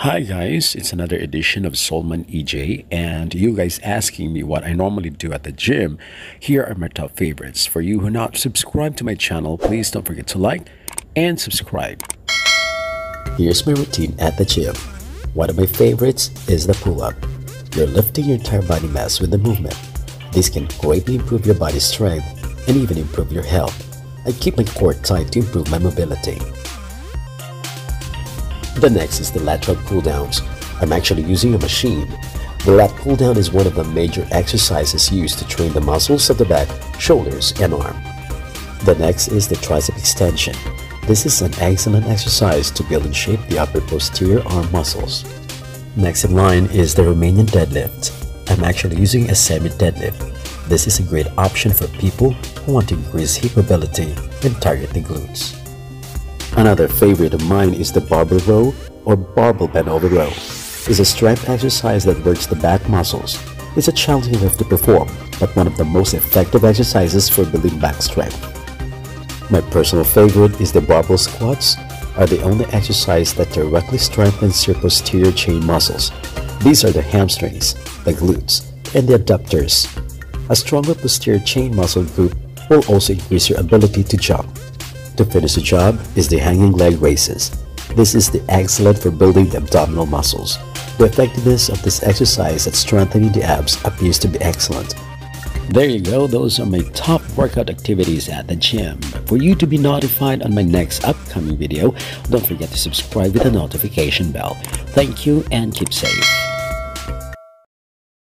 Hi guys, it's another edition of Soulman EJ and you guys asking me what I normally do at the gym. Here are my top favorites. For you who are not subscribed to my channel, please don't forget to like and subscribe. Here's my routine at the gym. One of my favorites is the pull-up. You're lifting your entire body mass with the movement. This can greatly improve your body strength and even improve your health. I keep my core tight to improve my mobility. The next is the lateral pull downs. I'm actually using a machine. The lat pull down is one of the major exercises used to train the muscles of the back, shoulders, and arm. The next is the tricep extension. This is an excellent exercise to build and shape the upper posterior arm muscles. Next in line is the Romanian deadlift. I'm actually using a semi deadlift. This is a great option for people who want to increase hip mobility and target the glutes. Another favorite of mine is the barbell row or barbell bent over row. It's a strength exercise that works the back muscles. It's a challenging lift to perform, but one of the most effective exercises for building back strength. My personal favorite is the barbell squats are the only exercise that directly strengthens your posterior chain muscles. These are the hamstrings, the glutes, and the adductors. A stronger posterior chain muscle group will also increase your ability to jump. To finish the job is the hanging leg raises. This is the excellent for building the abdominal muscles. The effectiveness of this exercise at strengthening the abs appears to be excellent. There you go, those are my top workout activities at the gym. For you to be notified on my next upcoming video, don't forget to subscribe with the notification bell. Thank you and keep safe.